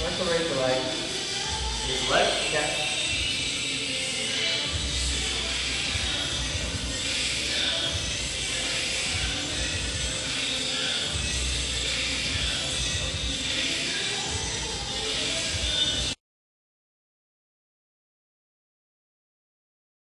Where's the razor light? Use left, left, Yeah.